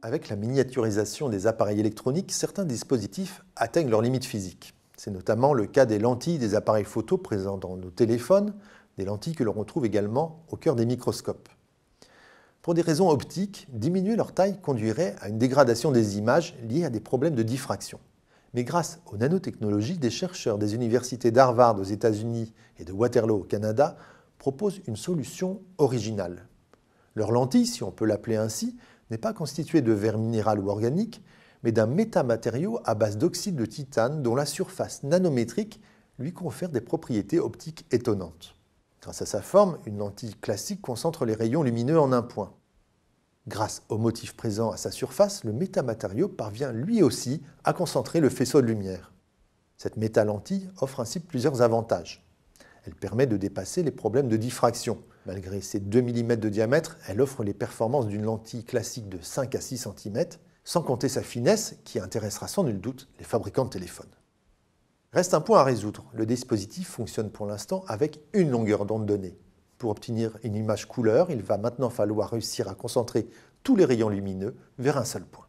Avec la miniaturisation des appareils électroniques, certains dispositifs atteignent leurs limites physiques. C'est notamment le cas des lentilles des appareils photo présents dans nos téléphones, des lentilles que l'on retrouve également au cœur des microscopes. Pour des raisons optiques, diminuer leur taille conduirait à une dégradation des images liées à des problèmes de diffraction. Mais grâce aux nanotechnologies, des chercheurs des universités d'Harvard aux États-Unis et de Waterloo au Canada proposent une solution originale. Leur lentille, si on peut l'appeler ainsi, n'est pas constituée de verre minéral ou organique, mais d'un métamatériau à base d'oxyde de titane dont la surface nanométrique lui confère des propriétés optiques étonnantes. Grâce à sa forme, une lentille classique concentre les rayons lumineux en un point. Grâce au motif présent à sa surface, le métamatériau parvient lui aussi à concentrer le faisceau de lumière. Cette métalentille offre ainsi plusieurs avantages. Elle permet de dépasser les problèmes de diffraction. Malgré ses 2 mm de diamètre, elle offre les performances d'une lentille classique de 5 à 6 cm, sans compter sa finesse qui intéressera sans nul doute les fabricants de téléphones. Reste un point à résoudre. Le dispositif fonctionne pour l'instant avec une longueur d'onde donnée. Pour obtenir une image couleur, il va maintenant falloir réussir à concentrer tous les rayons lumineux vers un seul point.